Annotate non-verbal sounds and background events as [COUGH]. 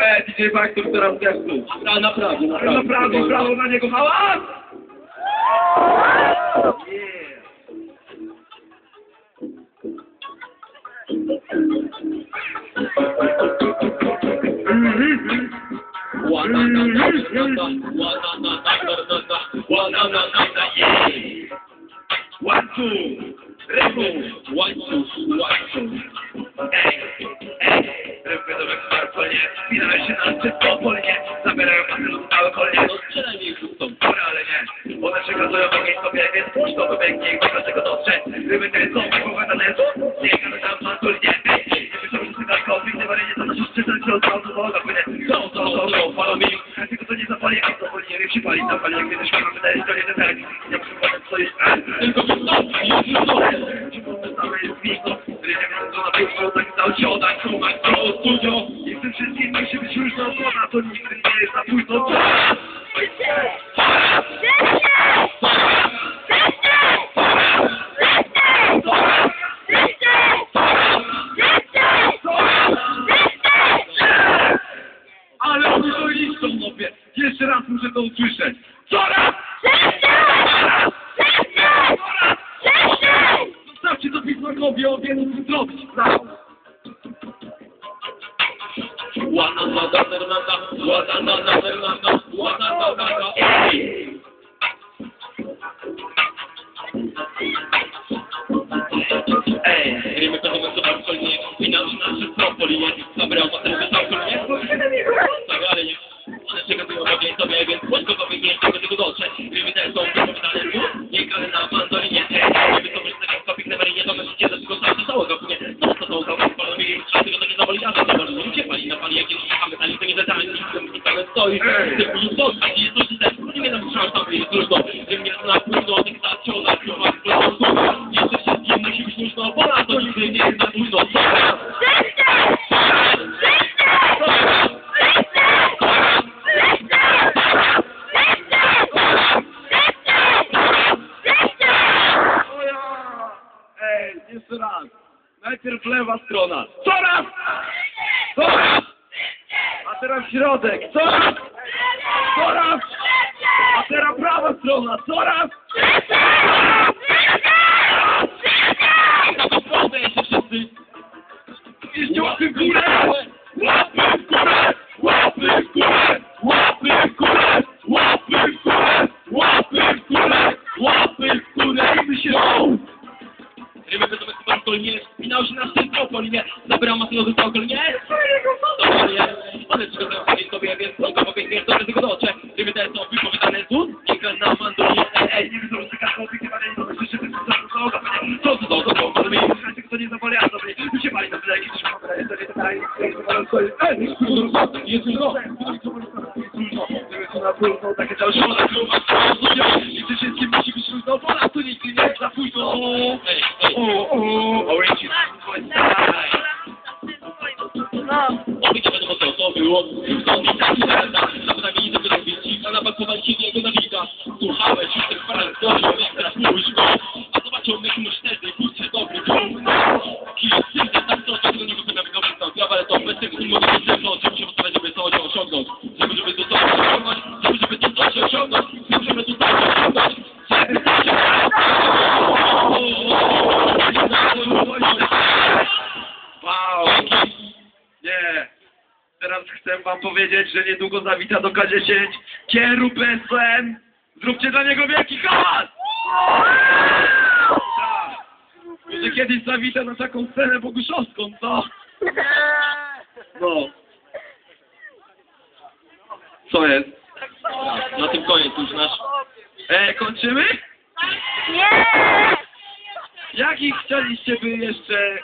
E, DJ Faktor teraz zepsuł. A naprawdę, naprawdę. Naprawdę, brawo na niego, hałas! One, two, rechu, Ryby smartfonie, spinają się na czysto polnie, zabierają masę alkoholnie. Dobra, ale nie, one przekazują jakieś sobie, więc puść to wybiegnie i dlaczego dotrze. Ryby te są wypowiadane, nie gadamy tam maskulnie. Ej, nie myślą, że sygnał konflikt, nie marynie, to nasz szczytem, że od razu woda płynie. Co, co, co, co, falą mi, tylko to nie zapali, a to nie ryb się pali, zapali, jak kiedyś mamy, wydaje się, to nie ten tak. Nie powiedzieć, co jest, Tylko wystąpi, już wystąpi. Same jest miejsce, które nie wiem, co na pewno tak dał się oddać, kumać, całe studio. W tym wszystkim musi być już na zgoda, to nigdy nie jest za późno. Ale oni to liczą, chłopie. Jeszcze raz muszę to usłyszeć. Coraz! Zostawcie to pismarkowi, on wie, co zrobić. One another, another, one another, another, one another, another. I już to, a jest coś źle, nie wiem, tam strzał tam jest trudno. Jest na późno, tak zaciąga, ciąga, ciąga, Jeszcze wszystkim musi być nóżno, bo na to nigdy nie jest za późno. Ej, jeszcze raz. Najpierw lewa strona. Coraz! Coraz! A teraz środek. Coraz! Coraz! A teraz prawa strona. Coraz! Proszę się wszyscy. Jeszcze łapy w górę! Łapy w górę! Łapy w górę! Łapy w górę! Łapy w górę! Łapy w górę! Łapy w górę! I my się Ryby bez obecnego alkoholnie, spinał się na szczyt opolimie, zabrał maslowy alkoholnie. Dokładnie. One przekazują sobie sobie, więc tylko pięknie, dobre tylko docze. Ryby te są wypowiadane tu, nie gra na mandolinie. Ej, nie wiedzą, że każdy obiektywany to myśli, że ty co to za Co to za to za to Słuchajcie, kto nie zawali, a sobie Tu się pali na tyle, jakieś mamy, to nie to dalej Ej, Jest dużo. na północ, takie cały szkoda, kluba, I ty wszystkim musi być różno, bo na to nigdy nie jest za późno Ej, ej. O, o, orange is Oby nie wiadomo co to było. To mi tak się lata. Zapytami nie zapytał wyścig, a na balkowanie się jego nawika. Słuchałeś już tych parę Chcę wam powiedzieć, że niedługo zawita do K10 Kieru PSN! Zróbcie dla niego wielki hałas! [LAUGHS] Tak. Może kiedyś zawita na taką scenę boguszowską, co? No. Co jest? Na tym koniec już nasz. E, kończymy? Nie! Jakich chcieliście by jeszcze